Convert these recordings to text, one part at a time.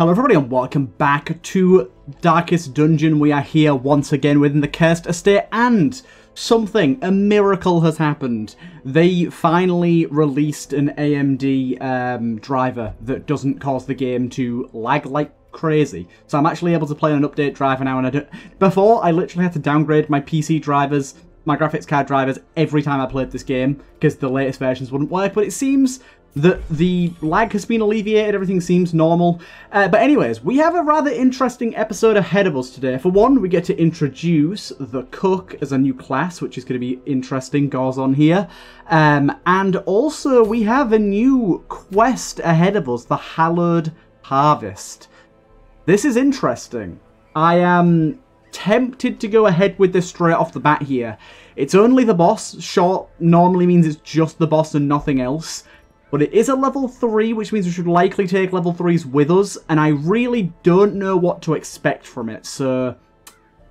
Hello everybody and welcome back to Darkest Dungeon. We are here once again within the Cursed Estate and something, a miracle has happened. They finally released an AMD um, driver that doesn't cause the game to lag like crazy. So I'm actually able to play an update driver now and I don't... Before, I literally had to downgrade my PC drivers my graphics card drivers every time I played this game because the latest versions wouldn't work, but it seems that the lag has been alleviated, everything seems normal. Uh, but anyways, we have a rather interesting episode ahead of us today. For one, we get to introduce the Cook as a new class, which is going to be interesting, goes on here. Um, and also, we have a new quest ahead of us, the Hallowed Harvest. This is interesting. I am tempted to go ahead with this straight off the bat here. It's only the boss. Short normally means it's just the boss and nothing else. But it is a level 3, which means we should likely take level 3s with us, and I really don't know what to expect from it, so...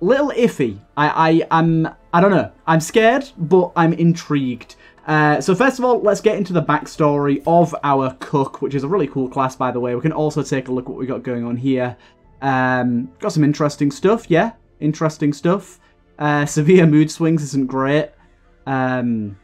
Little iffy. I, I, I'm, I don't know. I'm scared, but I'm intrigued. Uh, so first of all, let's get into the backstory of our cook, which is a really cool class, by the way. We can also take a look at what we got going on here. Um, got some interesting stuff, yeah. Interesting stuff. Uh, severe mood swings isn't great. Um,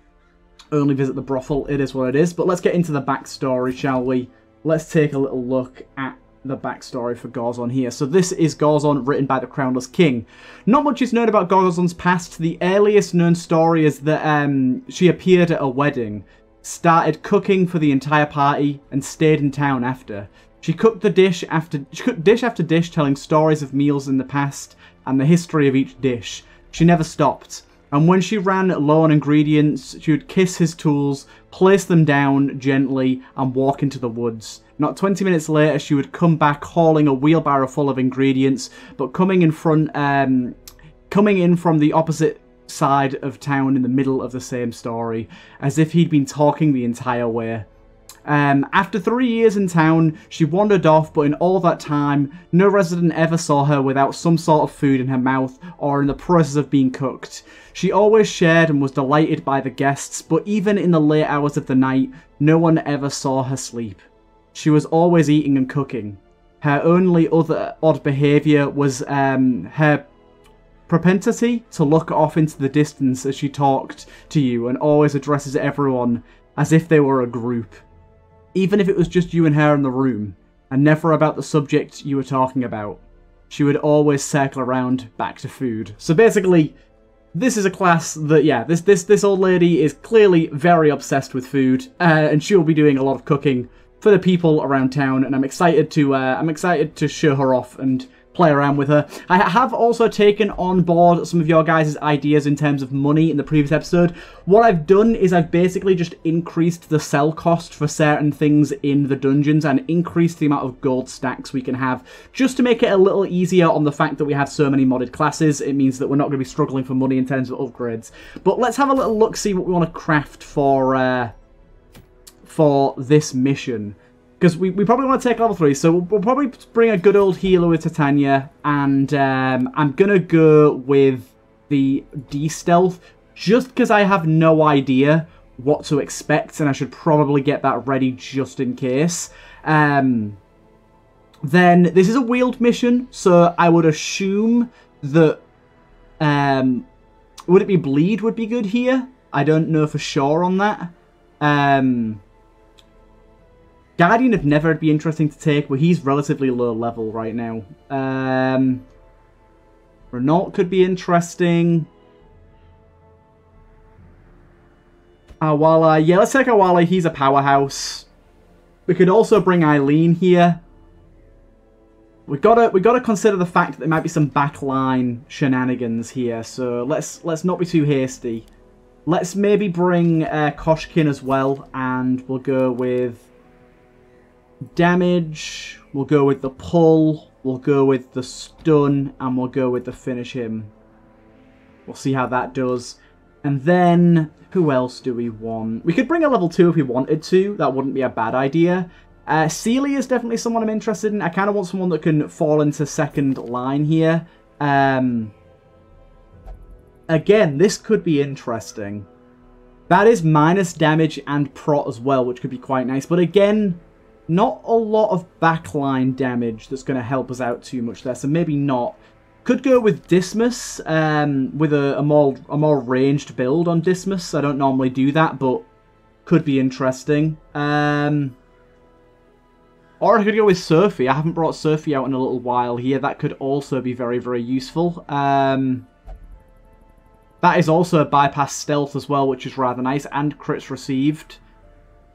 only visit the brothel. It is what it is. But let's get into the backstory, shall we? Let's take a little look at the backstory for Gorzon here. So this is Gorzon written by the Crownless King. Not much is known about Gorzon's past. The earliest known story is that um, she appeared at a wedding, started cooking for the entire party, and stayed in town after. She cooked the dish after she cooked dish after dish, telling stories of meals in the past and the history of each dish. She never stopped and when she ran low on ingredients, she would kiss his tools, place them down gently, and walk into the woods. Not 20 minutes later, she would come back hauling a wheelbarrow full of ingredients, but coming in front, um, coming in from the opposite side of town in the middle of the same story, as if he'd been talking the entire way. Um, after three years in town, she wandered off, but in all that time, no resident ever saw her without some sort of food in her mouth or in the process of being cooked. She always shared and was delighted by the guests, but even in the late hours of the night, no one ever saw her sleep. She was always eating and cooking. Her only other odd behaviour was um, her propensity to look off into the distance as she talked to you and always addresses everyone as if they were a group even if it was just you and her in the room, and never about the subject you were talking about. She would always circle around back to food. So basically, this is a class that, yeah, this this this old lady is clearly very obsessed with food, uh, and she'll be doing a lot of cooking for the people around town. And I'm excited to uh, I'm excited to show her off and play around with her. I have also taken on board some of your guys' ideas in terms of money in the previous episode. What I've done is I've basically just increased the sell cost for certain things in the dungeons and increased the amount of gold stacks we can have just to make it a little easier on the fact that we have so many modded classes. It means that we're not going to be struggling for money in terms of upgrades. But let's have a little look, see what we want to craft for, uh, for this mission. Because we, we probably want to take level 3, so we'll, we'll, probably bring a good old healer with Titania, and um, I'm going to go with the D-Stealth, just because I have no idea what to expect, and I should probably get that ready just in case. Um, then, this is a Weald mission, so I would assume that... Um, would it be Bleed would be good here? I don't know for sure on that. Um... Guardian of Never would be interesting to take, but he's relatively low level right now. Um, Renault could be interesting. Awala, yeah, let's take Awala. He's a powerhouse. We could also bring Eileen here. We gotta we gotta consider the fact that there might be some backline shenanigans here, so let's let's not be too hasty. Let's maybe bring uh, Koshkin as well, and we'll go with damage, we'll go with the pull, we'll go with the stun, and we'll go with the finish him. We'll see how that does. And then, who else do we want? We could bring a level 2 if we wanted to. That wouldn't be a bad idea. Uh, Celia is definitely someone I'm interested in. I kind of want someone that can fall into second line here. Um, again, this could be interesting. That is minus damage and prot as well, which could be quite nice. But again, Not a lot of backline damage that's going to help us out too much there, so maybe not. Could go with Dismas, um, with a, a, more a more ranged build on Dismas. I don't normally do that, but could be interesting. Um, or I could go with Surfy. I haven't brought Surfy out in a little while here. That could also be very, very useful. Um, that is also a bypass stealth as well, which is rather nice, and crits received.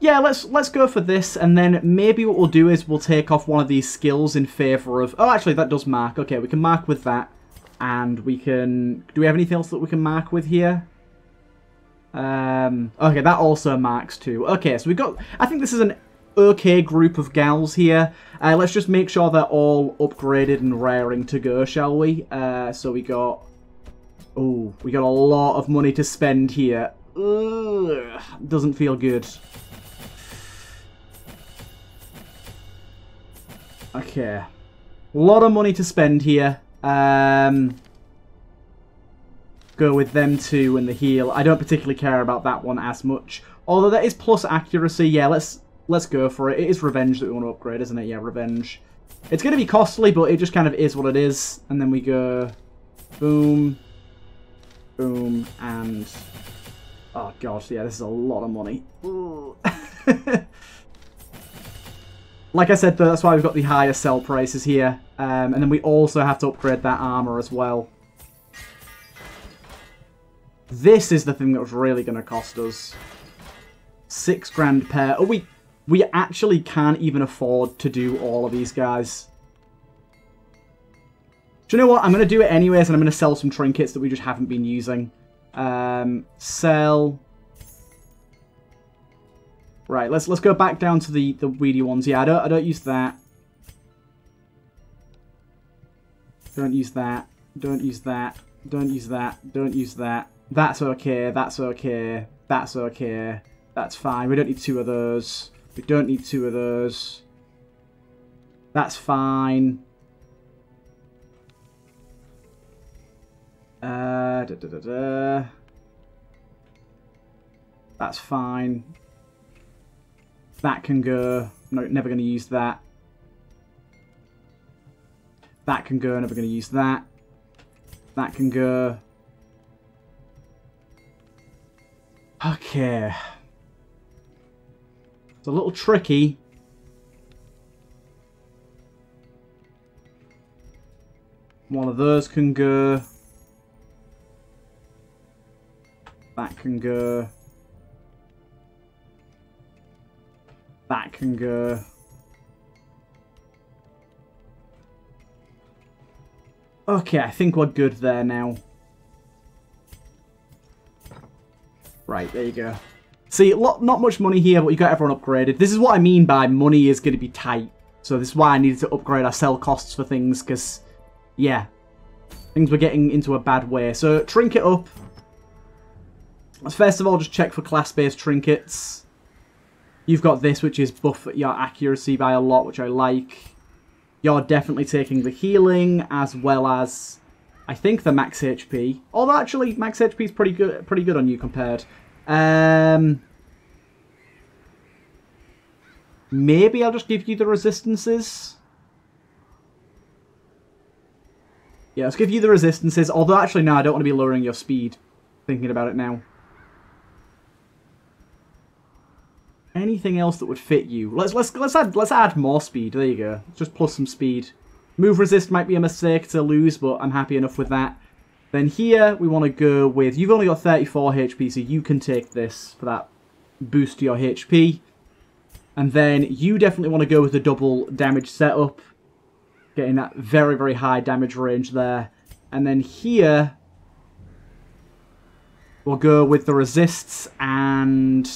Yeah, let's let's go for this, and then maybe what we'll do is we'll take off one of these skills in favour of... Oh, actually, that does mark. Okay, we can mark with that, and we can... Do we have anything else that we can mark with here? Um, okay, that also marks too. Okay, so we've got... I think this is an okay group of gals here. Uh, let's just make sure they're all upgraded and raring to go, shall we? Uh, so we got... Oh, we got a lot of money to spend here. Ugh, doesn't feel good. Okay. A lot of money to spend here. Um, go with them two and the heal. I don't particularly care about that one as much. Although that is plus accuracy. Yeah, let's let's go for it. It is revenge that we want to upgrade, isn't it? Yeah, revenge. It's going to be costly, but it just kind of is what it is. And then we go boom, boom, and... Oh, gosh, yeah, this is a lot of money. Like I said, that's why we've got the higher sell prices here. Um, and then we also have to upgrade that armor as well. This is the thing that was really going to cost us. Six grand pair. Oh, we, we actually can't even afford to do all of these guys. Do you know what? I'm going to do it anyways, and I'm going to sell some trinkets that we just haven't been using. Um, sell... Right, let's let's go back down to the the weedy ones. Yeah, I don't I don't use that. Don't use that. Don't use that. Don't use that. Don't use that. That's okay. That's okay. That's okay. That's fine. We don't need two of those. We don't need two of those. That's fine. Uh, da, da, da. That's fine. That can go. No, never going to use that. That can go. Never going to use that. That can go. Okay. It's a little tricky. One of those can go. That can go. That can go. Okay, I think we're good there now. Right, there you go. See, lot, not much money here, but you got everyone upgraded. This is what I mean by money is going to be tight. So this is why I needed to upgrade our sell costs for things, because, yeah, things were getting into a bad way. So, trinket up. Let's first of all just check for class-based trinkets. You've got this, which is buff your accuracy by a lot, which I like. You're definitely taking the healing, as well as, I think, the max HP. Although, actually, max HP is pretty good, pretty good on you compared. Um, maybe I'll just give you the resistances. Yeah, let's give you the resistances. Although, actually, no, I don't want to be lowering your speed. Thinking about it now. Anything else that would fit you. Let's let's let's add let's add more speed. There you go. Just plus some speed. Move resist might be a mistake to lose, but I'm happy enough with that. Then here we want to go with you've only got 34 HP, so you can take this for that boost to your HP. And then you definitely want to go with the double damage setup, getting that very very high damage range there. And then here we'll go with the resists and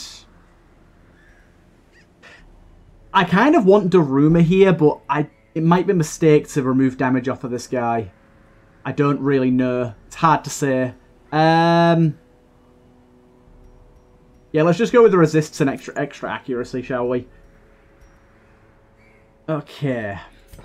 I kind of want Daruma here, but I it might be a mistake to remove damage off of this guy. I don't really know. It's hard to say. Um, yeah, let's just go with the resists and extra extra accuracy, shall we? Okay.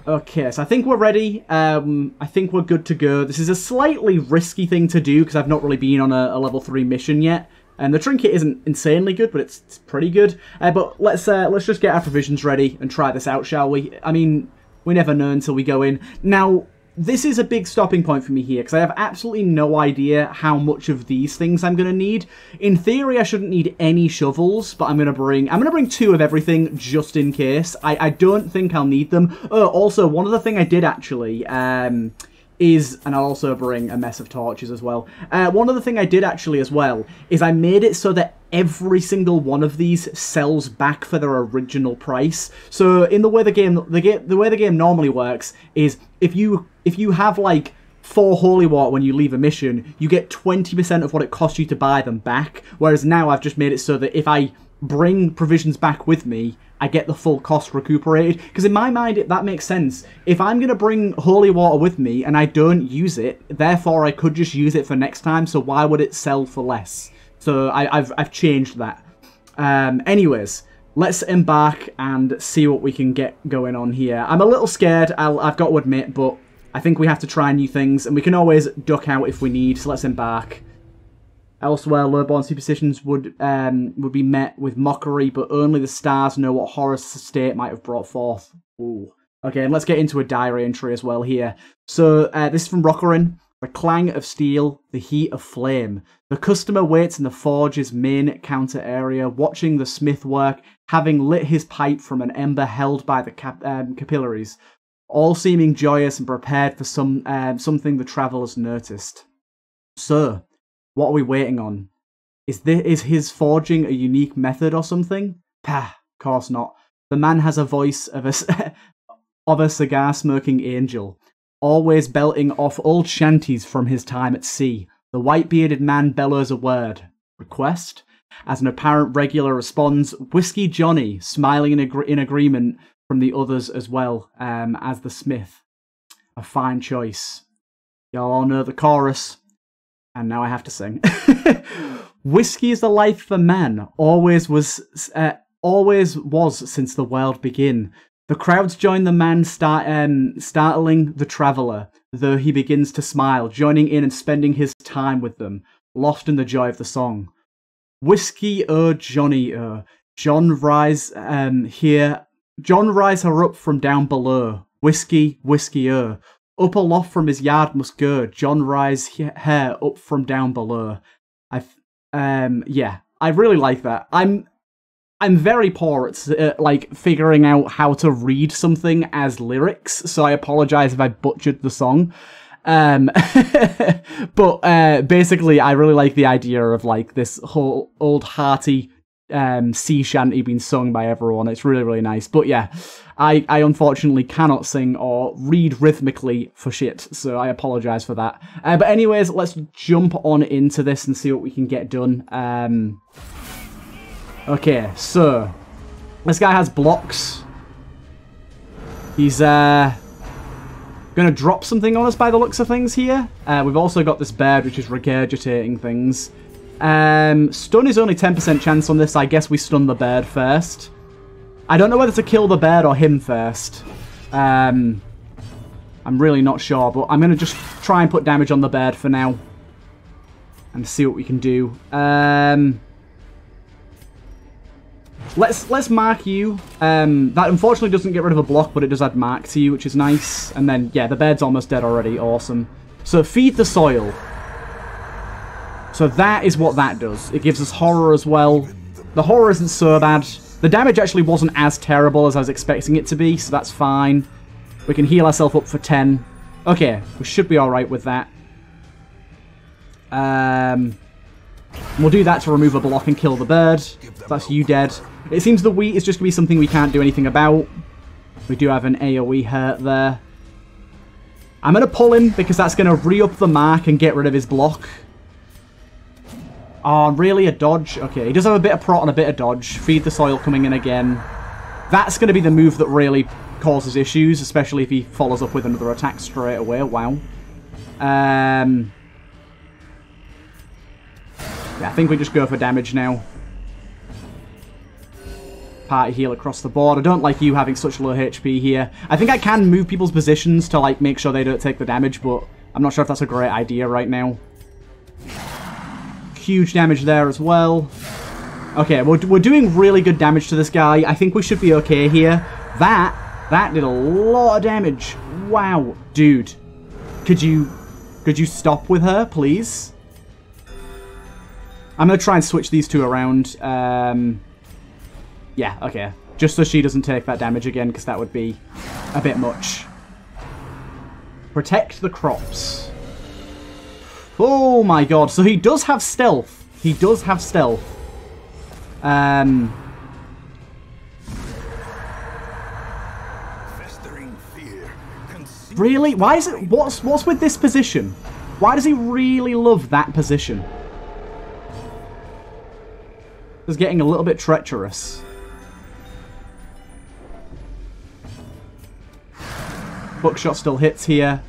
Okay, so I think we're ready. Um, I think we're good to go. This is a slightly risky thing to do because I've not really been on a, a level 3 mission yet. And the trinket isn't insanely good, but it's, it's pretty good. Uh, but let's uh, let's just get our provisions ready and try this out, shall we? I mean, we never know until we go in. Now, this is a big stopping point for me here because I have absolutely no idea how much of these things I'm going to need. In theory, I shouldn't need any shovels, but I'm going to bring I'm going to bring two of everything just in case. I, I don't think I'll need them. Oh, also, one other thing I did actually um, is, and I'll also bring a mess of torches as well. Uh, one other thing I did actually as well is I made it so that every single one of these sells back for their original price. So in the way the game the game the way the game normally works is if you if you have like four holy water when you leave a mission, you get 20% of what it costs you to buy them back. Whereas now I've just made it so that if I bring provisions back with me, I get the full cost recuperated. Because in my mind, it, that makes sense. If I'm going to bring holy water with me and I don't use it, therefore I could just use it for next time, so why would it sell for less? So I, have I've changed that. Um, anyways, let's embark and see what we can get going on here. I'm a little scared, i I've got to admit, but I think we have to try new things, and we can always duck out if we need, so let's embark. Elsewhere, lowborn superstitions would um, would be met with mockery, but only the stars know what Horus' state might have brought forth. Ooh. Okay, and let's get into a diary entry as well here. So, uh, this is from Rockerin. The clang of steel, the heat of flame. The customer waits in the forge's main counter area, watching the smith work, having lit his pipe from an ember held by the cap- um, capillaries, all seeming joyous and prepared for some um, something the travellers noticed. Sir, what are we waiting on? Is this is his forging a unique method or something? Pah, of course not. The man has a voice of a of a cigar smoking angel always belting off old shanties from his time at sea. The white bearded man bellows a word. Request? As an apparent regular responds, Whiskey Johnny, smiling in, ag- in agreement from the others as well, um, as the smith. A fine choice. Y'all all know the chorus, and now I have to sing. Whiskey is the life for man, always was, uh, always was since the world began. The crowds join the man, start, um, startling the traveller, though he begins to smile, joining in and spending his time with them, lost in the joy of the song. Whiskey, oh Johnny, oh. John rise um, here. John rise her up from down below. Whiskey, whiskey, oh. Up aloft from his yard must go. John Rye's hair up from down below. I, um, yeah, I really like that. I'm I'm very poor at uh, like figuring out how to read something as lyrics, so I apologize if I butchered the song. Um, but uh, basically, I really like the idea of like this whole old hearty um, sea shanty being sung by everyone. It's really really nice. But yeah, I I unfortunately cannot sing or read rhythmically for shit, so I apologize for that. Uh, but anyways, let's jump on into this and see what we can get done. Um, Okay, so this guy has blocks. He's uh gonna drop something on us by the looks of things here. Uh, we've also got this bird which is regurgitating things. Um, stun is only 10% chance on this. I guess we stun the bird first. I don't know whether to kill the bird or him first. Um, I'm really not sure, but I'm going to just try and put damage on the bird for now. And see what we can do. Um, Let's let's mark you. Um, that unfortunately doesn't get rid of a block, but it does add mark to you, which is nice. And then, yeah, the bed's almost dead already. Awesome. So feed the soil. So that is what that does. It gives us horror as well. The horror isn't so bad. The damage actually wasn't as terrible as I was expecting it to be, so that's fine. We can heal ourselves up for 10. Okay, we should be alright with that. Um, we'll do that to remove a block and kill the bird. That's you dead. It seems the wheat is just going to be something we can't do anything about. We do have an AoE hurt there. I'm going to pull him because that's going to re-up the mark and get rid of his block. Oh, really? A dodge? Okay, he does have a bit of prot and a bit of dodge. Feed the soil coming in again. That's going to be the move that really causes issues, especially if he follows up with another attack straight away. Wow. Um, yeah, I think we just go for damage now party heal across the board. I don't like you having such low HP here. I think I can move people's positions to like make sure they don't take the damage, but I'm not sure if that's a great idea right now. Huge damage there as well. Okay, we're, we're doing really good damage to this guy. I think we should be okay here. That, that did a lot of damage. Wow. Dude, could you, could you stop with her, please? I'm going to try and switch these two around. Um, yeah, okay. Just so she doesn't take that damage again, because that would be a bit much. Protect the crops. Oh my god, so he does have stealth. He does have stealth. Um... Really? Why is it... What's, what's with this position? Why does he really love that position? It's getting a little bit treacherous. Buckshot still hits here.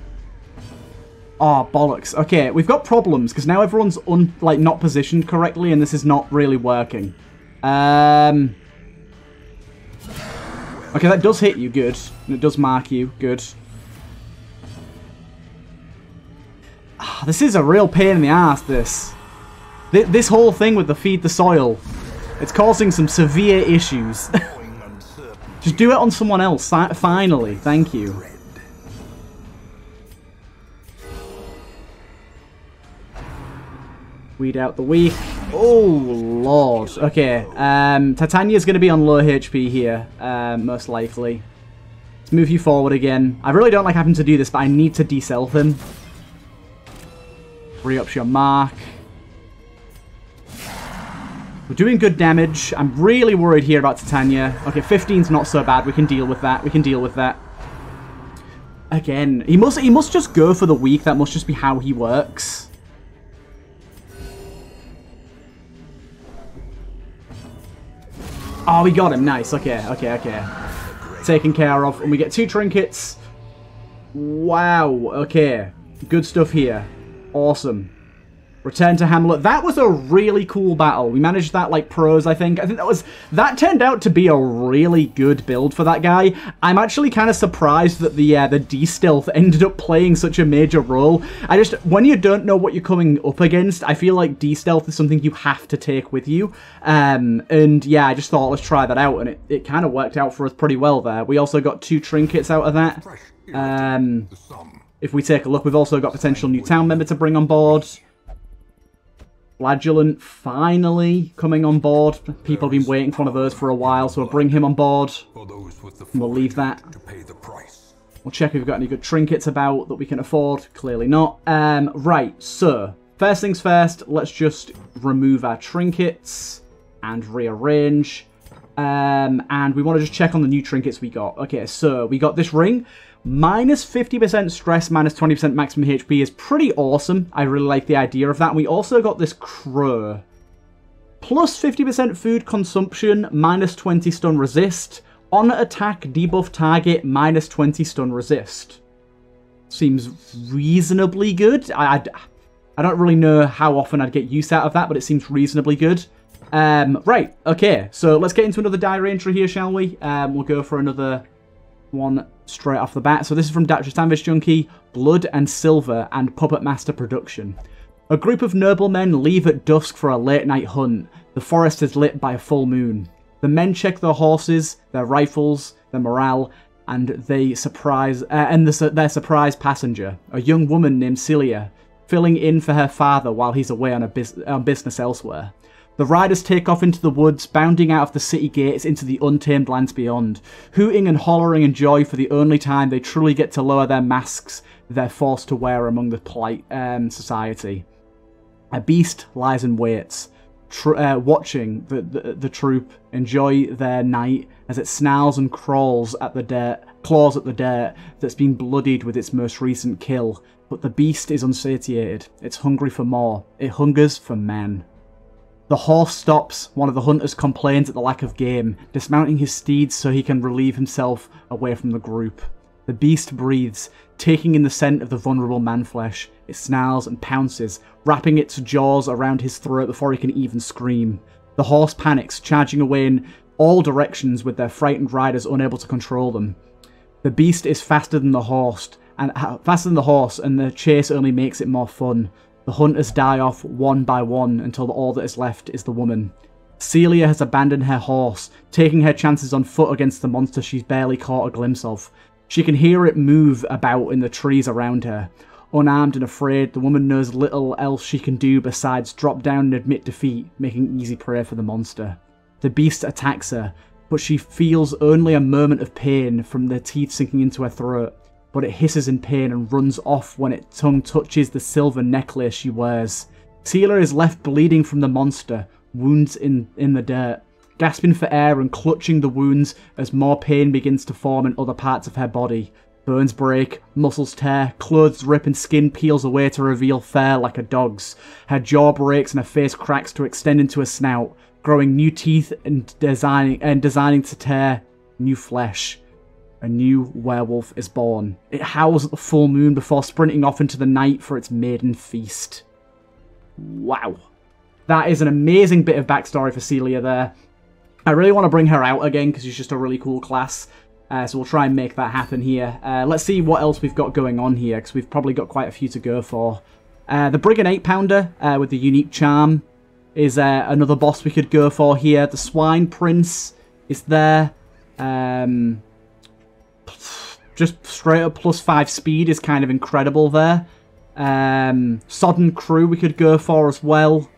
Oh, bollocks. Okay, we've got problems, because now everyone's un like not positioned correctly, and this is not really working. Um... Okay, that does hit you, good. And it does mark you, good. Oh, this is a real pain in the ass, this. This whole thing with the feed the soil, it's causing some severe issues. Just do it on someone else, finally. Thank you. Weed out the weak. Oh, lord. Okay, um, Titania's going to be on low HP here, um, most likely. Let's move you forward again. I really don't like having to do this, but I need to deself him. Re-ups your mark. We're doing good damage. I'm really worried here about Titania. Okay, 15's not so bad. We can deal with that. We can deal with that. Again, he must he must just go for the weak. That must just be how he works. Oh, we got him. Nice. Okay, okay, okay. Taken care of. And we get two trinkets. Wow. Okay. Good stuff here. Awesome. Return to Hamlet. That was a really cool battle. We managed that like pros, I think. I think that was that turned out to be a really good build for that guy. I'm actually kind of surprised that the uh, the D-Stealth ended up playing such a major role. I just, when you don't know what you're coming up against, I feel like D-Stealth is something you have to take with you. Um, and yeah, I just thought, let's try that out. And it, it kind of worked out for us pretty well there. We also got two trinkets out of that. Um, if we take a look, we've also got potential new town member to bring on board. Flagellant finally coming on board. People have been waiting for one of those for a while, so we'll bring him on board. we'll leave that. We'll check if we've got any good trinkets about that we can afford. Clearly not. Um, right, so, first things first, let's just remove our trinkets and rearrange. Um, and we want to just check on the new trinkets we got. Okay, so we got this ring. Minus 50% stress, minus 20% maximum HP is pretty awesome. I really like the idea of that. We also got this crow. Plus 50% food consumption, minus 20 stun resist. On attack, debuff target, minus 20 stun resist. Seems reasonably good. I, I, I don't really know how often I'd get use out of that, but it seems reasonably good. Um, right, okay, so let's get into another diary entry here, shall we? Um, we'll go for another one straight off the bat. So this is from Dacia Sandwich Junkie, Blood and Silver and Puppet Master Production. A group of noblemen leave at dusk for a late night hunt. The forest is lit by a full moon. The men check their horses, their rifles, their morale, and they surprise uh, and the, their surprise passenger, a young woman named Celia, filling in for her father while he's away on a bus on business elsewhere. The riders take off into the woods, bounding out of the city gates into the untamed lands beyond, hooting and hollering in joy for the only time they truly get to lower their masks they're forced to wear among the polite um, society. A beast lies and waits, uh, watching the, the, the troop enjoy their night as it snarls and crawls at the dirt, claws at the dirt that's been bloodied with its most recent kill. But the beast is unsatiated. It's hungry for more. It hungers for men. The horse stops, one of the hunters complains at the lack of game, dismounting his steeds so he can relieve himself away from the group. The beast breathes, taking in the scent of the vulnerable man flesh. It snarls and pounces, wrapping its jaws around his throat before he can even scream. The horse panics, charging away in all directions with their frightened riders unable to control them. The beast is faster than the horse, and faster than the horse, and the chase only makes it more fun. The hunters die off one by one until all that is left is the woman. Celia has abandoned her horse, taking her chances on foot against the monster she's barely caught a glimpse of. She can hear it move about in the trees around her. Unarmed and afraid, the woman knows little else she can do besides drop down and admit defeat, making easy prey for the monster. The beast attacks her, but she feels only a moment of pain from the teeth sinking into her throat, but it hisses in pain and runs off when its tongue touches the silver necklace she wears. Celia is left bleeding from the monster, wounds in, in the dirt, gasping for air and clutching the wounds as more pain begins to form in other parts of her body. Bones break, muscles tear, clothes rip and skin peels away to reveal fur like a dog's. Her jaw breaks and her face cracks to extend into a snout growing new teeth and designing and designing to tear new flesh. A new werewolf is born. It howls at the full moon before sprinting off into the night for its maiden feast. Wow. That is an amazing bit of backstory for Celia there. I really want to bring her out again because she's just a really cool class. Uh, so we'll try and make that happen here. Uh, let's see what else we've got going on here because we've probably got quite a few to go for. Uh, the Brigand 8 Pounder uh, with the unique charm is uh, another boss we could go for here. The Swine Prince is there. Um, just straight up plus 5 speed is kind of incredible there. Um, Sodden Crew we could go for as well.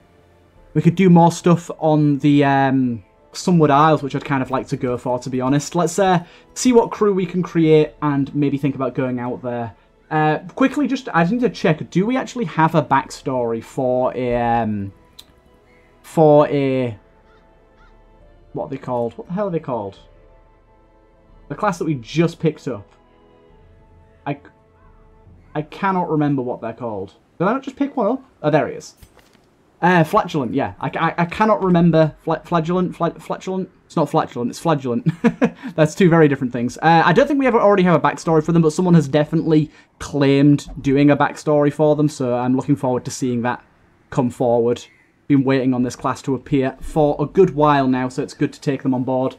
We could do more stuff on the um, Sunward Isles, which I'd kind of like to go for, to be honest. Let's uh, see what crew we can create and maybe think about going out there. Uh, quickly, just I need to check, do we actually have a backstory for a... Um, for a... What are they called? What the hell are they called? The class that we just picked up. I, I cannot remember what they're called. Did I not just pick one up? Oh, there he is. Uh, flatulent, yeah. I, I, I cannot remember fl flagellant, fl flatulent. It's not flatulent, it's flagellant. That's two very different things. Uh, I don't think we ever already have a backstory for them, but someone has definitely claimed doing a backstory for them, so I'm looking forward to seeing that come forward been waiting on this class to appear for a good while now, so it's good to take them on board.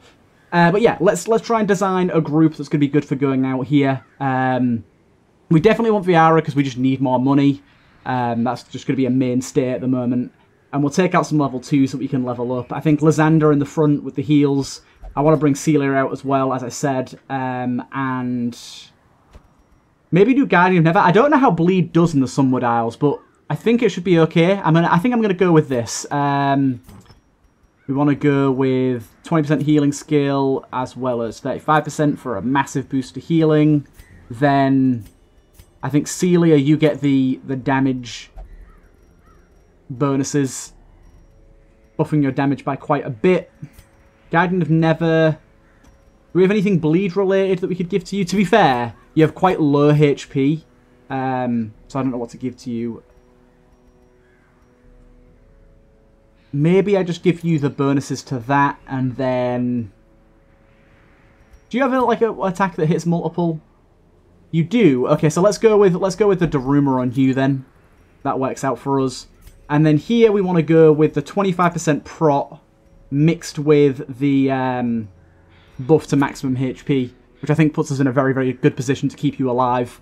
Uh, but yeah, let's let's try and design a group that's going to be good for going out here. Um, we definitely want Viara because we just need more money. Um, that's just going to be a mainstay at the moment. And we'll take out some level 2 so we can level up. I think Lysander in the front with the heals. I want to bring Celia out as well, as I said. Um, and maybe do Guardian of Never. I don't know how Bleed does in the Sunward Isles, but I think it should be okay. I'm gonna. I think I'm gonna go with this. Um, we want to go with 20% healing skill as well as 35% for a massive boost to healing. Then I think Celia, you get the the damage bonuses, buffing your damage by quite a bit. Guardian of Never. Do we have anything bleed related that we could give to you? To be fair, you have quite low HP, um, so I don't know what to give to you. Maybe I just give you the bonuses to that, and then... Do you have like an attack that hits multiple? You do? Okay, so let's go with let's go with the Daruma on you then. That works out for us. And then here we want to go with the 25% prot mixed with the um, buff to maximum HP, which I think puts us in a very, very good position to keep you alive.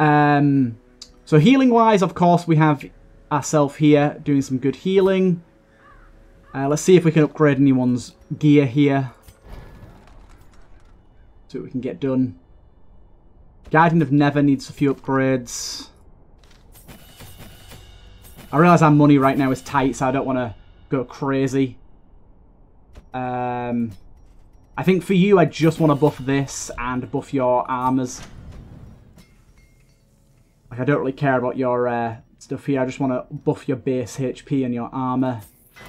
Um, so healing-wise, of course, we have ourselves here doing some good healing. Uh, let's see if we can upgrade anyone's gear here. See what we can get done. Guardian of Never needs a few upgrades. I realise our money right now is tight, so I don't want to go crazy. Um, I think for you, I just want to buff this and buff your armors. Like, I don't really care about your uh, stuff here. I just want to buff your base HP and your armor.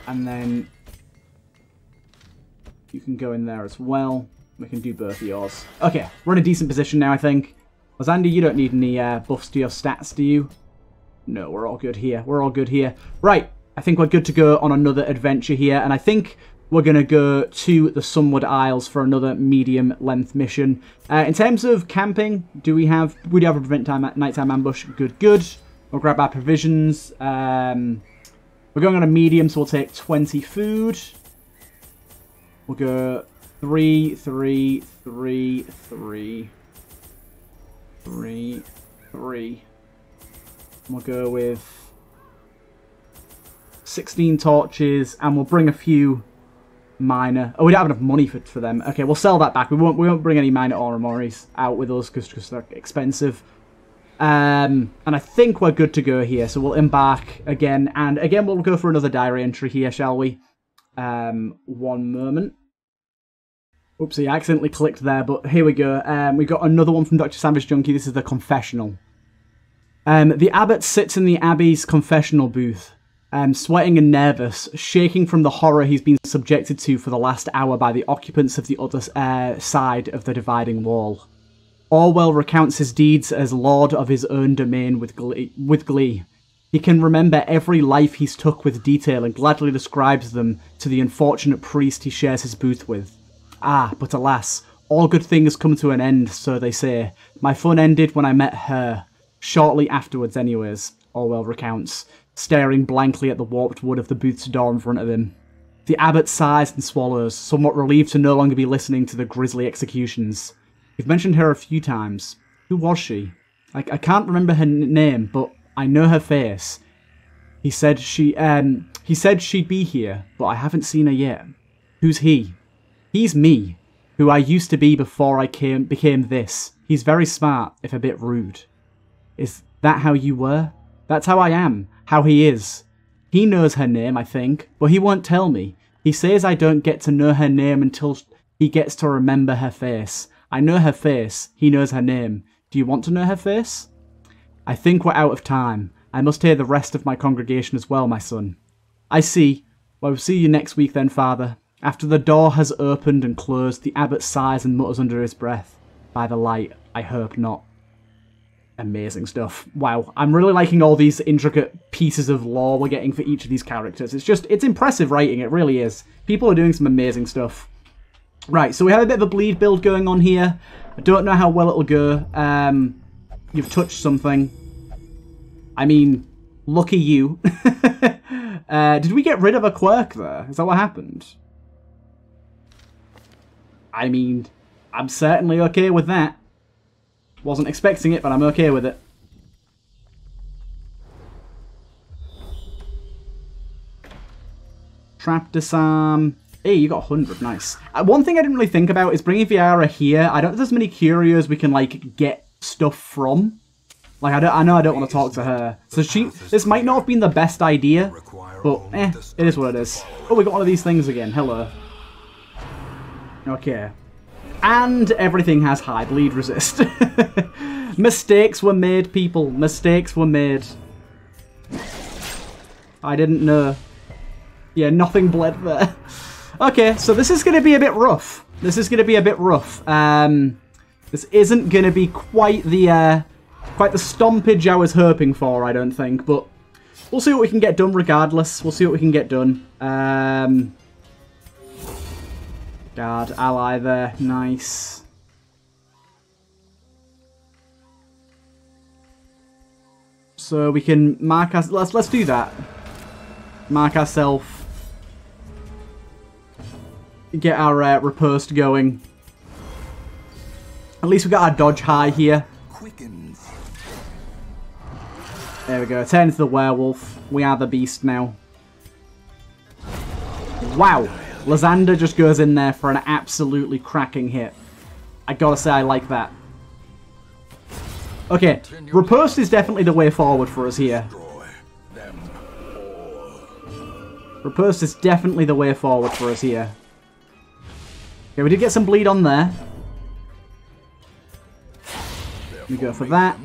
And then you can go in there as well. We can do both of yours. Okay, we're in a decent position now, I think. Lysander, you don't need any uh, buffs to your stats, do you? No, we're all good here. We're all good here. Right, I think we're good to go on another adventure here. And I think we're going to go to the Sunward Isles for another medium-length mission. Uh, in terms of camping, do we have... We do have a prevent time, nighttime ambush. Good, good. We'll grab our provisions. Um, we're going on a medium, so we'll take 20 food. We'll go three, three, three, three, three, three. We'll go with 16 torches, and we'll bring a few minor. Oh, we don't have enough money for, for them. Okay, we'll sell that back. We won't we won't bring any minor Oromoris out with us because they're expensive. Um, and I think we're good to go here. So we'll embark again, and again we'll go for another diary entry here, shall we? Um, one moment. Oopsie, I accidentally clicked there, but here we go. Um, we've got another one from Dr. Savage Junkie. This is the confessional. Um, the abbot sits in the abbey's confessional booth, um, sweating and nervous, shaking from the horror he's been subjected to for the last hour by the occupants of the other uh, side of the dividing wall. Orwell recounts his deeds as lord of his own domain with glee. With glee. He can remember every life he's took with detail and gladly describes them to the unfortunate priest he shares his booth with. Ah, but alas, all good things come to an end, so they say. My fun ended when I met her. Shortly afterwards, anyways, Orwell recounts, staring blankly at the warped wood of the booth's door in front of him. The abbot sighs and swallows, somewhat relieved to no longer be listening to the grisly executions. You've mentioned her a few times. Who was she? I, I can't remember her name, but I know her face. He said she, um, he said she'd be here, but I haven't seen her yet. Who's he? He's me, who I used to be before I came became this. He's very smart, if a bit rude. Is that how you were? That's how I am, how he is. He knows her name, I think, but he won't tell me. He says I don't get to know her name until he gets to remember her face. I know her face, he knows her name. Do you want to know her face? I think we're out of time. I must hear the rest of my congregation as well, my son. I see. Well, we'll see you next week then, father. After the door has opened and closed, the abbot sighs and mutters under his breath. By the light, I hope not. Amazing stuff. Wow, I'm really liking all these intricate pieces of lore we're getting for each of these characters. It's just, it's impressive writing, it really is. People are doing some amazing stuff. Right, so we have a bit of a bleed build going on here. I don't know how well it'll go. Um, you've touched something. I mean, lucky you. uh, did we get rid of a quirk there? Is that what happened? I mean, I'm certainly okay with that. Wasn't expecting it, but I'm okay with it. Trap disarm. Hey, you got 100, nice. Uh, one thing I didn't really think about is bringing Viara here. I don't think there's many curios we can, like, get stuff from. Like, I, don't, I know I don't want to talk to her. So she, this might not have been the best idea, but eh, it is what it is. Oh, we got one of these things again. Hello. Okay. And everything has high bleed resist. Mistakes were made, people. Mistakes were made. I didn't know. Yeah, nothing bled there. Okay, so this is going to be a bit rough. This is going to be a bit rough. Um, this isn't going to be quite the uh, quite the stompage I was hoping for, I don't think. But we'll see what we can get done regardless. We'll see what we can get done. Um, Guard ally there. Nice. So we can mark us. Let's let's do that. Mark ourselves. Get our uh, riposte going. At least we got our dodge high here. There we go. Turn into the werewolf. We are the beast now. Wow. Lysander just goes in there for an absolutely cracking hit. I gotta say, I like that. Okay, riposte is definitely the way forward for us here. Riposte is definitely the way forward for us here. Okay, we did get some bleed on there. We go for that.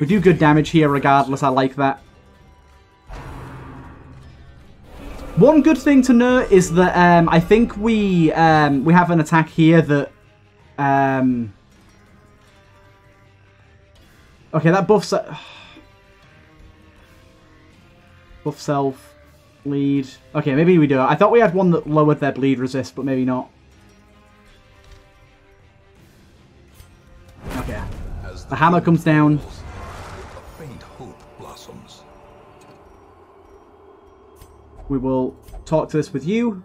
We do good damage here regardless, I like that. One good thing to note is that um, I think we um, we have an attack here that... Um, okay, that buffs... buff self, bleed. Okay, maybe we do. I thought we had one that lowered their bleed resist, but maybe not. Okay. The hammer comes down. We will talk to this with you.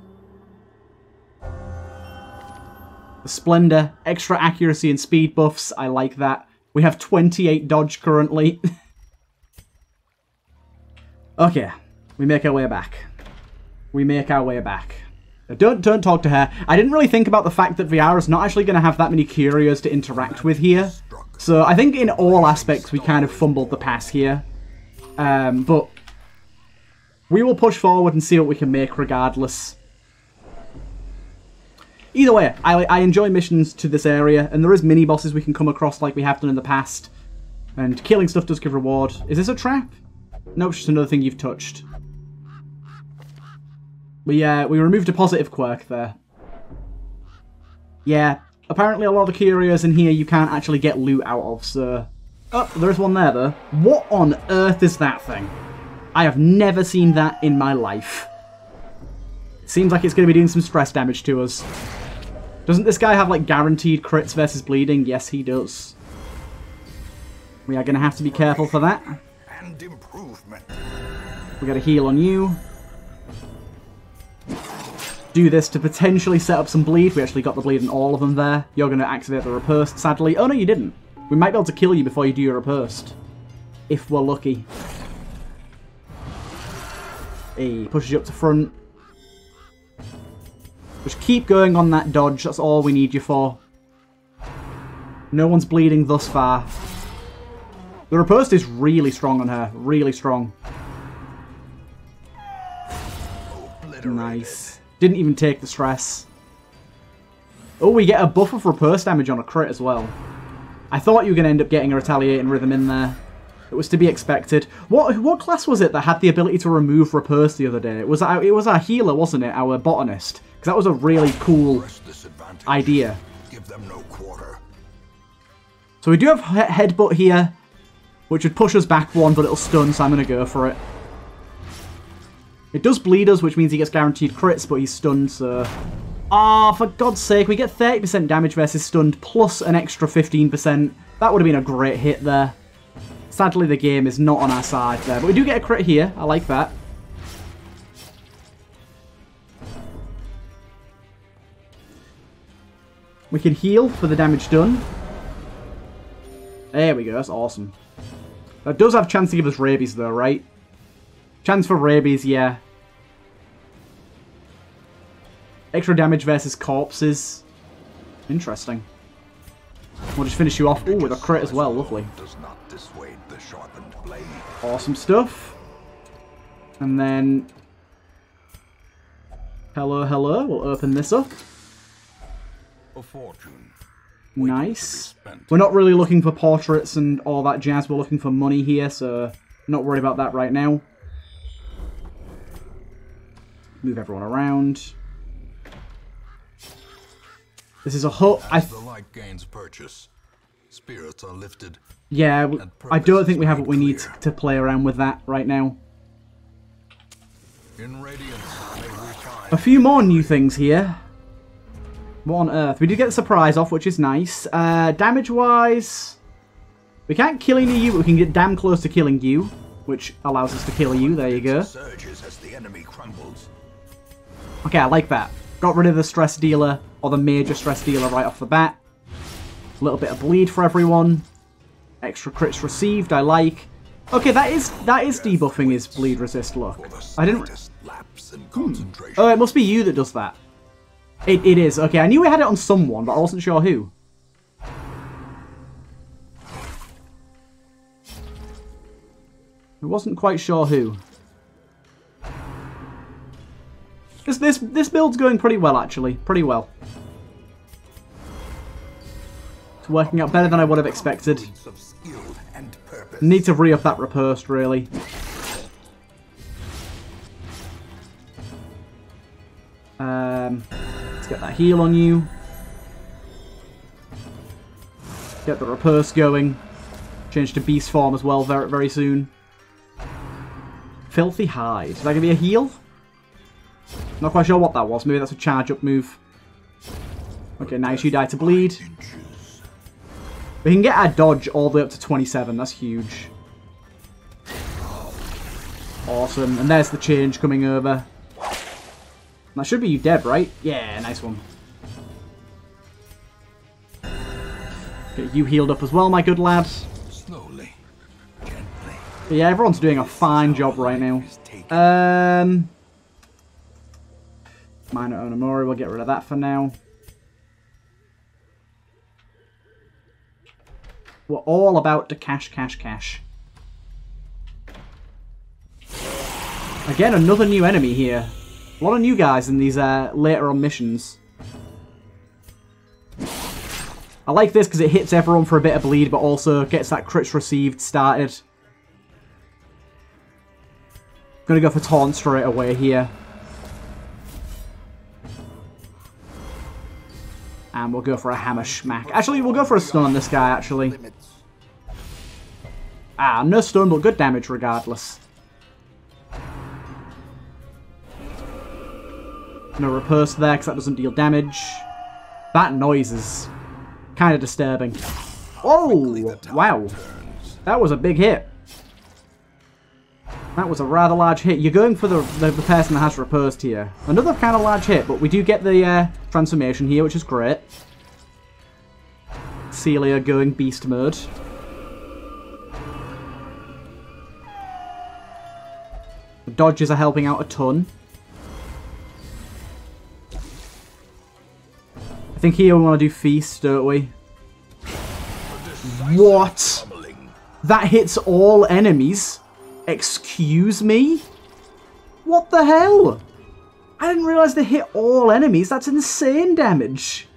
The Splendor, extra accuracy and speed buffs. I like that. We have 28 dodge currently. okay. We make our way back. We make our way back. Don't don't talk to her. I didn't really think about the fact that Viara's not actually going to have that many curios to interact with here. So I think in all aspects we kind of fumbled the pass here. Um, but we will push forward and see what we can make regardless. Either way, I, I enjoy missions to this area, and there is mini-bosses we can come across like we have done in the past. And killing stuff does give reward. Is this a trap? No, it's just another thing you've touched. We, uh, we removed a positive quirk there. Yeah, apparently a lot of the curios in here you can't actually get loot out of, so... Oh, there's one there, though. What on earth is that thing? I have never seen that in my life. Seems like it's going to be doing some stress damage to us. Doesn't this guy have, like, guaranteed crits versus bleeding? Yes, he does. We are going to have to be careful for that. And improvement. We got a heal on you. Do this to potentially set up some bleed. We actually got the bleed in all of them there. You're going to activate the riposte, sadly. Oh, no, you didn't. We might be able to kill you before you do your riposte. If we're lucky. He pushes you up to front. Just keep going on that dodge. That's all we need you for. No one's bleeding thus far. The riposte is really strong on her. Really strong. Nice. Didn't even take the stress. Oh, we get a buff of riposte damage on a crit as well. I thought you were going to end up getting a retaliating rhythm in there. It was to be expected. What what class was it that had the ability to remove riposte the other day? It was our, it was our healer, wasn't it? Our botanist. Because that was a really cool idea. No so we do have he headbutt here, which would push us back one, but it'll stun, so I'm going to go for it. It does bleed us, which means he gets guaranteed crits, but he's stunned, so... Ah, oh, for God's sake, we get 30% damage versus stunned, plus an extra 15%. That would have been a great hit there. Sadly, the game is not on our side there, but we do get a crit here. I like that. We can heal for the damage done. There we go, that's awesome. That does have chance to give us rabies though, right? Chance for rabies, yeah. Extra damage versus corpses. Interesting. We'll just finish you off. Ooh, with a crit as well, lovely. Awesome stuff. And then... Hello, hello. We'll open this up. A fortune. Nice. We're not really looking for portraits and all that jazz. We're looking for money here, so not worried about that right now. Move everyone around. This is a hut. I the light gains purchase. Spirits are lifted. Yeah, I don't think we have what we need to play around with that right now. A few more new things here. What on earth? We did get the surprise off, which is nice. Uh, Damage-wise, we can't kill any of you, but we can get damn close to killing you, which allows us to kill you. There you go. Okay, I like that. Got rid of the stress dealer, or the major stress dealer right off the bat. A little bit of bleed for everyone. Extra crits received, I like. Okay, that is that is debuffing his bleed resist look. I didn't... Hmm. Oh, it must be you that does that. It, it is. Okay, I knew we had it on someone, but I wasn't sure who. I wasn't quite sure who. This this this build's going pretty well actually, pretty well. It's working out better than I would have expected. Need to re-up that riposte, really. Um, let's get that heal on you. Get the riposte going. Change to beast form as well very, very soon. Filthy Hide. Is that going to be a heal? Not quite sure what that was. Maybe that's a charge up move. Okay, nice. You die to bleed. We can get our dodge all the way up to 27. That's huge. Awesome. And there's the change coming over. That should be you dead, right? Yeah, nice one. Get you healed up as well, my good lad. Slowly, gently. Yeah, everyone's doing a fine job right now. Um, Minor Onamori, we'll get rid of that for now. We're all about to cash, cash, cash. Again, another new enemy here. A lot of new guys in these uh, later on missions. I like this because it hits everyone for a bit of bleed, but also gets that crits received started. Gonna go for taunt straight away here. And we'll go for a hammer smack. Actually, we'll go for a stun on this guy, actually. Ah, no stun, but good damage regardless. No repulse there, because that doesn't deal damage. That noise is kind of disturbing. Oh, wow. That was a big hit. That was a rather large hit. You're going for the, the, the person that has riposte here. Another kind of large hit, but we do get the uh, transformation here, which is great. Celia going beast mode. The dodges are helping out a ton. I think here we want to do feast, don't we? What? That hits all enemies? Excuse me? What the hell? I didn't realise they hit all enemies. That's insane damage.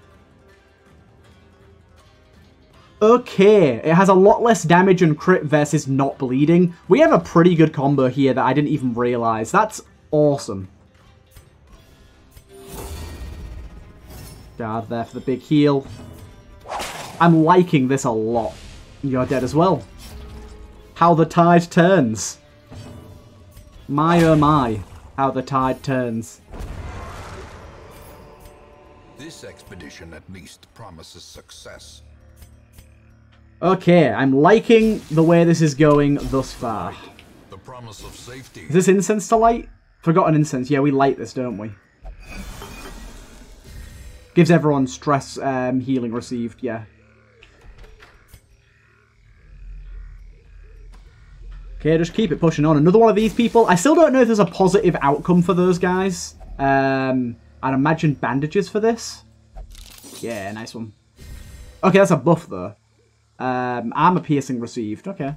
Okay, it has a lot less damage and crit versus not bleeding. We have a pretty good combo here that I didn't even realise. That's awesome. Guard there for the big heal. I'm liking this a lot. You're dead as well. How the tide turns. My oh my, how the tide turns. This expedition at least promises success. Okay, I'm liking the way this is going thus far. The promise of safety. Is this incense to light? Forgotten incense. Yeah, we light this, don't we? Gives everyone stress um, healing received, yeah. Okay, just keep it pushing on. Another one of these people. I still don't know if there's a positive outcome for those guys. Um, I'd imagine bandages for this. Yeah, nice one. Okay, that's a buff, though. Um, armor piercing received. Okay.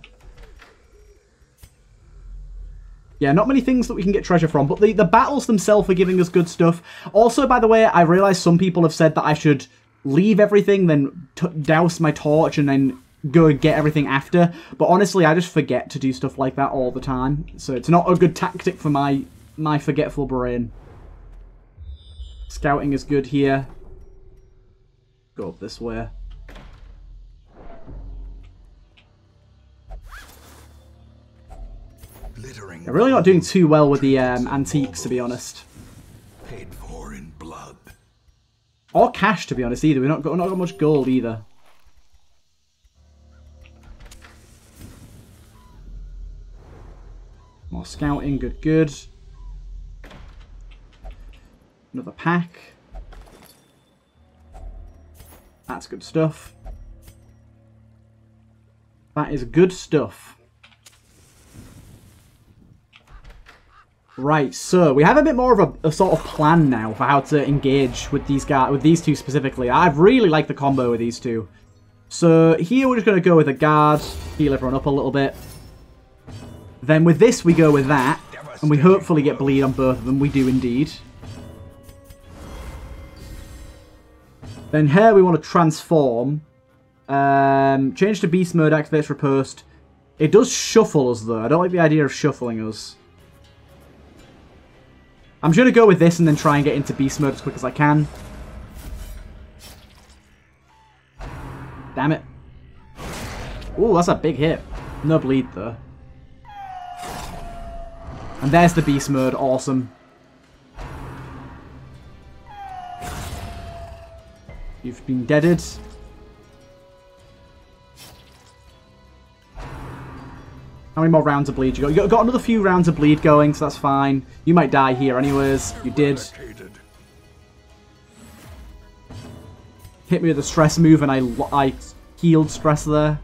Yeah, not many things that we can get treasure from, but the, the battles themselves are giving us good stuff. Also, by the way, I realize some people have said that I should leave everything, then douse my torch, and then go and get everything after. But honestly, I just forget to do stuff like that all the time. So it's not a good tactic for my, my forgetful brain. Scouting is good here. Go up this way. Glittering They're really not doing too well with the um, antiques, to be honest. paid for in blood. Or cash, to be honest, either. We've not got, not got much gold, either. More scouting, good, good. Another pack. That's good stuff. That is good stuff. Right, so we have a bit more of a, a, sort of plan now for how to engage with these guys, with these two specifically. I really like the combo with these two. So here we're just going to go with a guard, heal everyone up a little bit. Then with this we go with that, and we hopefully get bleed on both of them. We do indeed. Then here we want to transform. Um, change to beast mode, activates riposte. It does shuffle us though. I don't like the idea of shuffling us. I'm going to go with this and then try and get into beast mode as quick as I can. Damn it. Ooh, that's a big hit. No bleed though. And there's the beast mode. Awesome. You've been deaded. How many more rounds of bleed you got? You got another few rounds of bleed going, so that's fine. You might die here anyways. You did. Hit me with a stress move and I, I healed stress there.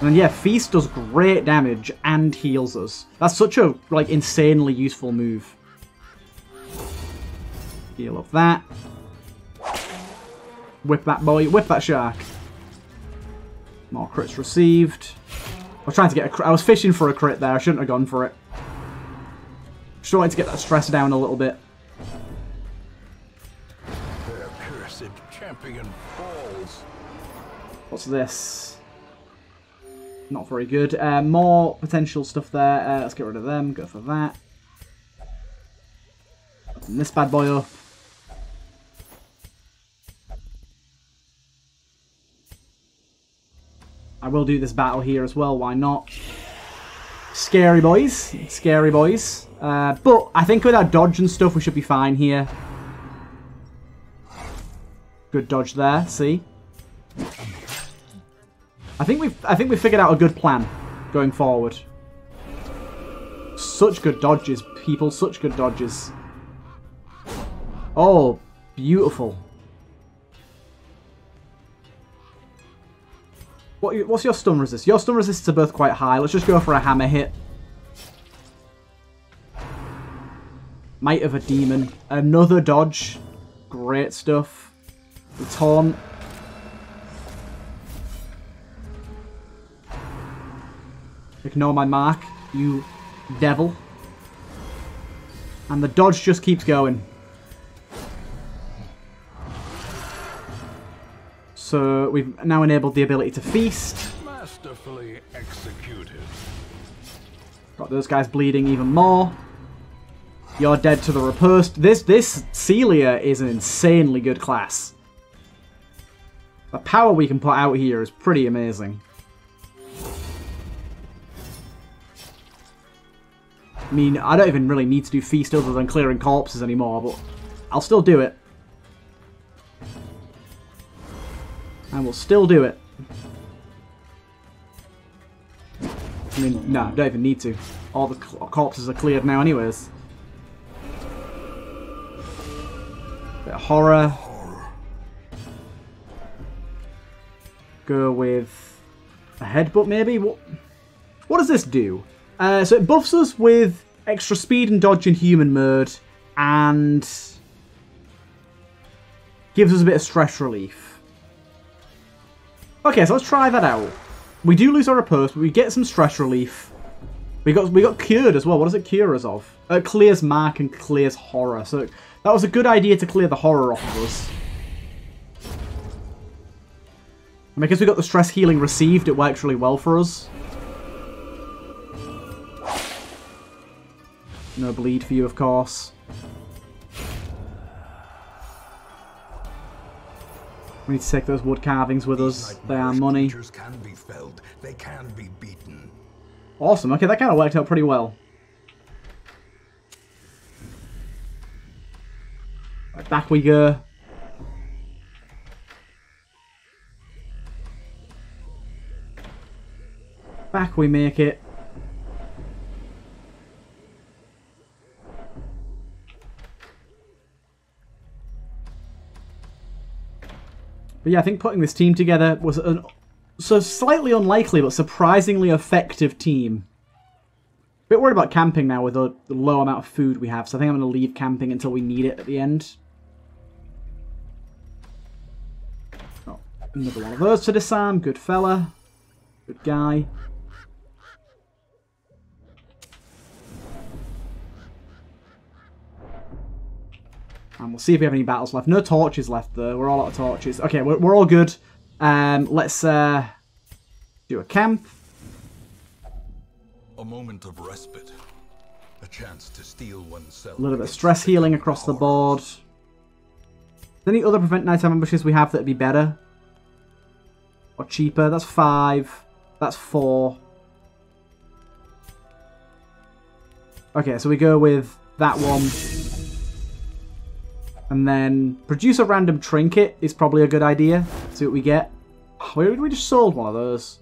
And yeah, Feast does great damage and heals us. That's such a like insanely useful move. Heal up that. Whip that boy. Whip that shark. More crits received. I was trying to get a crit. I was fishing for a crit there. I shouldn't have gone for it. Just wanted to get that stress down a little bit. Their cursed champion falls. What's this? Not very good. Uh, more potential stuff there. Uh, let's get rid of them. Go for that. Open this bad boy up. I will do this battle here as well. Why not? Scary boys. Scary boys. Uh, but I think with our dodge and stuff, we should be fine here. Good dodge there. See? I think we've I think we've figured out a good plan going forward. Such good dodges, people. Such good dodges. Oh, beautiful. What, what's your stun resist? Your stun resists are both quite high. Let's just go for a hammer hit. Might of a demon. Another dodge. Great stuff. The taunt. Ignore my mark, you devil. And the dodge just keeps going. So we've now enabled the ability to feast. Masterfully executed. Got those guys bleeding even more. You're dead to the riposte. This this Celia is an insanely good class. The power we can put out here is pretty amazing. I mean, I don't even really need to do feast other than clearing corpses anymore, but I'll still do it. I will still do it. I mean, no, don't even need to. All the corpses are cleared now anyways. Bit of horror. Go with a headbutt maybe? What, what does this do? Uh, so it buffs us with extra speed and dodge in human mode and gives us a bit of stress relief. Okay, so let's try that out. We do lose our riposte, but we get some stress relief. We got we got cured as well. What does it cure us of? It clears mark and clears horror. So that was a good idea to clear the horror off of us. And because we got the stress healing received, it works really well for us. No bleed for you, of course. We need to take those wood carvings with us. They are money. Can be felled. They can be beaten. Awesome. Okay, that kind of worked out pretty well. Right, back we go. Back we make it. But yeah, I think putting this team together was a so slightly unlikely but surprisingly effective team. Bit worried about camping now with the, low amount of food we have, so I think I'm going to leave camping until we need it at the end. Oh, another one of those to disarm. Good fella. Good guy. And we'll see if we have any battles left. No torches left, though. We're all out of torches. Okay, we're, we're all good. Um, let's uh, do a camp. A moment of respite. A chance to steel oneself. A little bit of stress healing across the board. Any other prevent nighttime ambushes we have that'd be better? Or cheaper? That's five. That's four. Okay, so we go with that one. And then produce a random trinket is probably a good idea. See what we get. Where did we just sold one of those?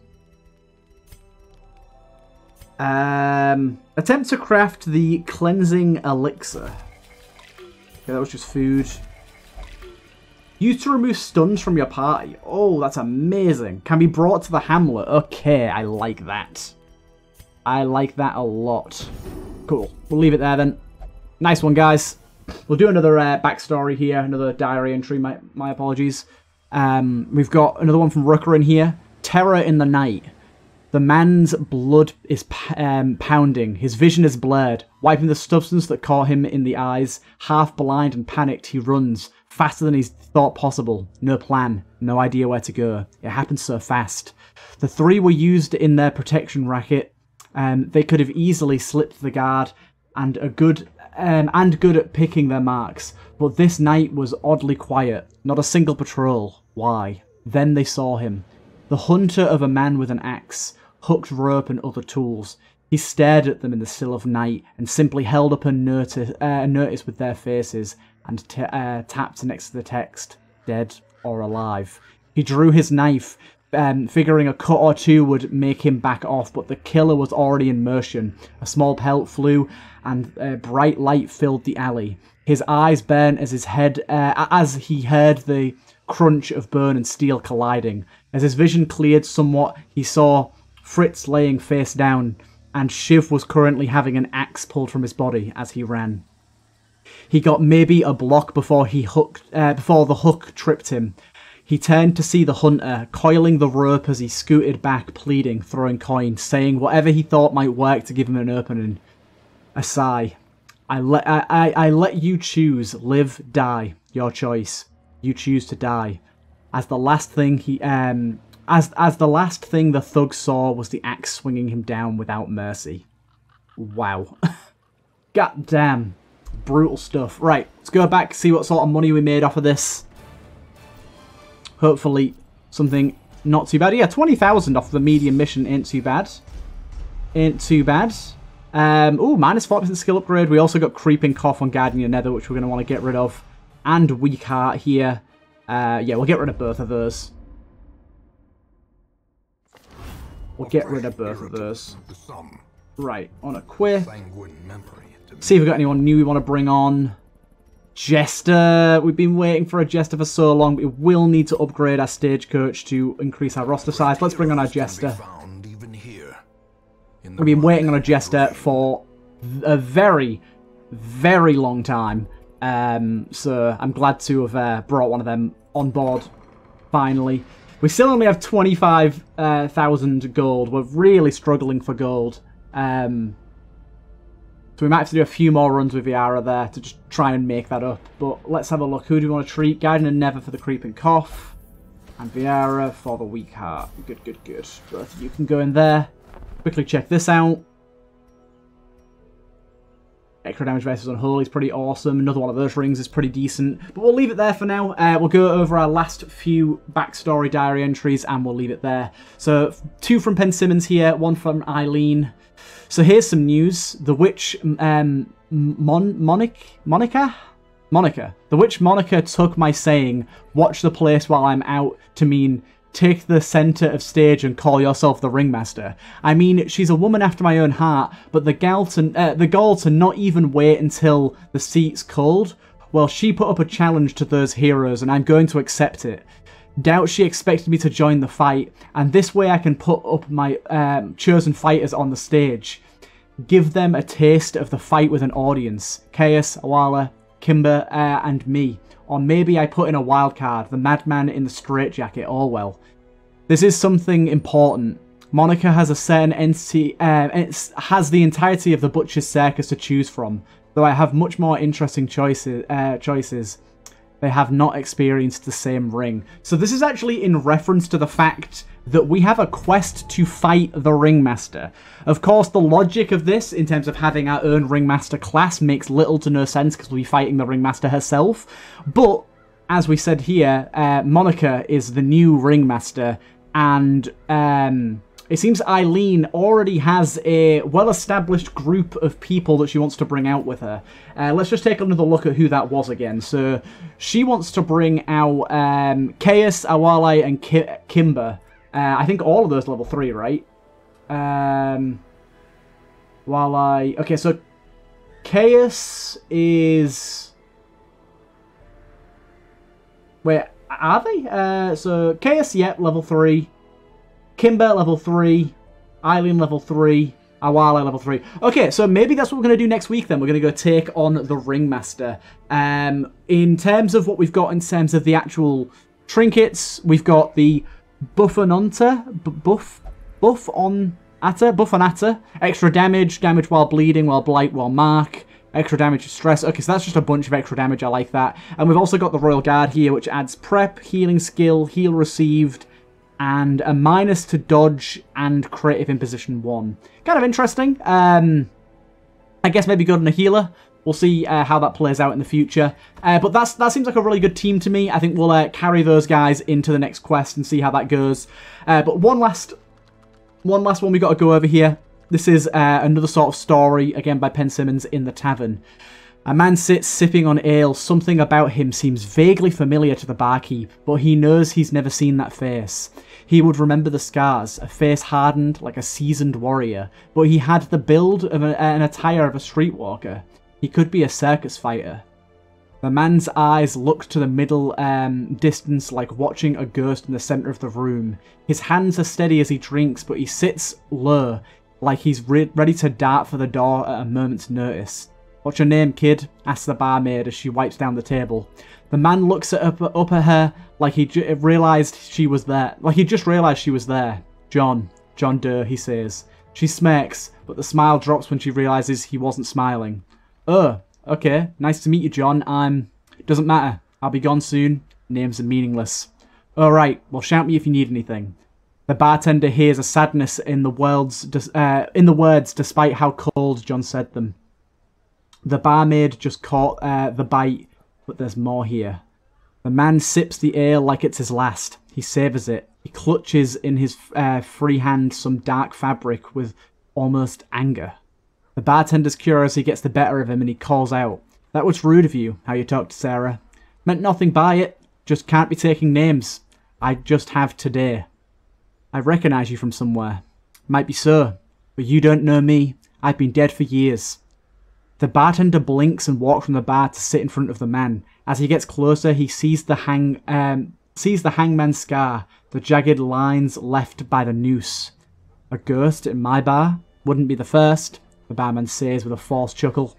Um, attempt to craft the cleansing elixir. Okay, that was just food. Used to remove stuns from your party. Oh, that's amazing. Can be brought to the hamlet. Okay, I like that. I like that a lot. Cool. We'll leave it there then. Nice one, guys. We'll do another uh, backstory here, another diary entry. My, my apologies. Um, we've got another one from Rucker in here. Terror in the night. The man's blood is um, pounding. His vision is blurred. Wiping the substance that caught him in the eyes, half blind and panicked, he runs faster than he thought possible. No plan, no idea where to go. It happened so fast. The three were used in their protection racket. Um, they could have easily slipped the guard and a good um, and good at picking their marks. But this night was oddly quiet. Not a single patrol. Why? Then they saw him. The hunter of a man with an axe hooked rope and other tools. He stared at them in the still of night and simply held up a notice, uh, notice with their faces and t- uh, tapped next to the text, dead or alive. He drew his knife, um, figuring a cut or two would make him back off, but the killer was already in motion. A small pelt flew, and a bright light filled the alley. His eyes burned as his head, uh, as he heard the crunch of bone and steel colliding. As his vision cleared somewhat, he saw Fritz laying face down, and Shiv was currently having an axe pulled from his body as he ran. He got maybe a block before he hooked, uh, before the hook tripped him. He turned to see the hunter, coiling the rope as he scooted back, pleading, throwing coin, saying whatever he thought might work to give him an opening. A sigh. I let I, I, I let you choose, live, die. Your choice. You choose to die. As the last thing he um as as the last thing the thug saw was the axe swinging him down without mercy. Wow. God damn. Brutal stuff. Right, let's go back, see what sort of money we made off of this. Hopefully something not too bad. Yeah, 20,000 off the medium mission ain't too bad. Ain't too bad. Um, oh, minus 40% skill upgrade. We also got Creeping Cough on Guardian Nether, which we're going to want to get rid of. And Weak Heart here. Uh, yeah, we'll get rid of both of those. We'll get rid of both of those. Right, on a quit. See if we've got anyone new we want to bring on. Jester. We've been waiting for a Jester for so long, we will need to upgrade our stagecoach to increase our roster size. Let's bring on our Jester. We've been waiting on a Jester for a very, very long time. Um, so I'm glad to have uh, brought one of them on board finally. We still only have 25,000 uh, gold. We're really struggling for gold. Um, so we might have to do a few more runs with Viara there to just try and make that up. But let's have a look. Who do we want to treat? Gaiden and Never for the Creeping Cough. And Viara for the Weak Heart. Good, good, good. Both of you can go in there. Quickly check this out. Extra damage versus Unholy is pretty awesome. Another one of those rings is pretty decent. But we'll leave it there for now. Uh, we'll go over our last few backstory diary entries and we'll leave it there. So two from Pen Simmons here, one from Eileen. So here's some news. The witch um, Mon Monic Monica? Monica. The witch Monica took my saying, watch the place while I'm out, to mean take the center of stage and call yourself the ringmaster. I mean, she's a woman after my own heart, but the gal to, uh, the goal to not even wait until the seat's cold, well, she put up a challenge to those heroes, and I'm going to accept it. Doubt she expected me to join the fight, and this way I can put up my um, chosen fighters on the stage. Give them a taste of the fight with an audience. Caius, Awala, Kimber, uh, and me. Or maybe I put in a wild card, the madman in the straitjacket, Orwell. This is something important. Monica has a certain entity, uh, has the entirety of the Butcher's Circus to choose from, though I have much more interesting choices. Uh, choices. They have not experienced the same ring. So this is actually in reference to the fact that we have a quest to fight the Ringmaster. Of course, the logic of this, in terms of having our own Ringmaster class, makes little to no sense because we'll be fighting the Ringmaster herself. But, as we said here, uh, Monica is the new Ringmaster, and um, it seems Eileen already has a well-established group of people that she wants to bring out with her. Uh, let's just take another look at who that was again. So, she wants to bring out um, Caius, Awala, and Ki Kimber. Uh, I think all of those level 3, right? Um, while I... Okay, so Caius is... Wait, are they? Uh, so, Caius, yep, level 3. Kimber, level 3. Eileen, level 3. Awala, level 3. Okay, so maybe that's what we're going to do next week then. We're going to go take on the Ringmaster. Um, in terms of what we've got in terms of the actual trinkets, we've got the Buff on Unter, buff, buff on Atta, buff on Atta, extra damage, damage while bleeding, while blight, while mark, extra damage to stress. Okay, so that's just a bunch of extra damage, I like that. And we've also got the Royal Guard here, which adds prep, healing skill, heal received, and a minus to dodge and crit if in position one. Kind of interesting. Um, I guess maybe good on a healer. We'll see uh, how that plays out in the future. Uh, but that's that seems like a really good team to me. I think we'll uh, carry those guys into the next quest and see how that goes. Uh, but one last, one last one we got to go over here. This is uh, another sort of story, again by Penn Simmons, in the tavern. A man sits sipping on ale. Something about him seems vaguely familiar to the barkeep, but he knows he's never seen that face. He would remember the scars, a face hardened like a seasoned warrior, but he had the build of a, an attire of a streetwalker. He could be a circus fighter. The man's eyes look to the middle um, distance like watching a ghost in the centre of the room. His hands are steady as he drinks, but he sits low, like he's re ready to dart for the door at a moment's notice. What's your name, kid? asks the barmaid as she wipes down the table. The man looks at up, up at her like he realised she was there. Like he just realised she was there. John. John Doe, he says. She smirks, but the smile drops when she realises he wasn't smiling. Oh, okay. Nice to meet you, John. I'm... Doesn't matter. I'll be gone soon. Names are meaningless. Alright, well shout me if you need anything. The bartender hears a sadness in the words, uh, in the words despite how cold John said them. The barmaid just caught uh, the bite, but there's more here. The man sips the ale like it's his last. He savours it. He clutches in his uh, free hand some dark fabric with almost anger. The bartender's curiosity gets the better of him and he calls out, That was rude of you, how you talked to Sarah. Meant nothing by it, just can't be taking names. I just have today. I recognise you from somewhere. Might be so, but you don't know me. I've been dead for years. The bartender blinks and walks from the bar to sit in front of the man. As he gets closer, he sees the hang um, sees the hangman's scar, the jagged lines left by the noose. A ghost in my bar wouldn't be the first the barman says with a forced chuckle.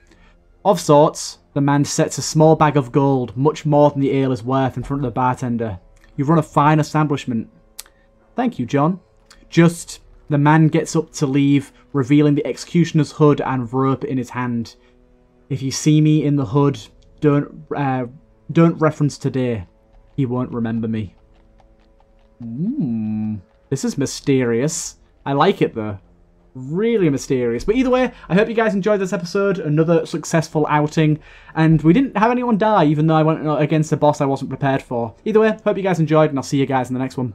Of sorts, the man sets a small bag of gold, much more than the ale is worth, in front of the bartender. You've run a fine establishment. Thank you, John. Just, the man gets up to leave, revealing the executioner's hood and rope in his hand. If you see me in the hood, don't uh, don't reference today. He won't remember me. Hmm, this is mysterious. I like it though really mysterious. But either way, I hope you guys enjoyed this episode. Another successful outing. And we didn't have anyone die, even though I went against a boss I wasn't prepared for. Either way, hope you guys enjoyed, and I'll see you guys in the next one.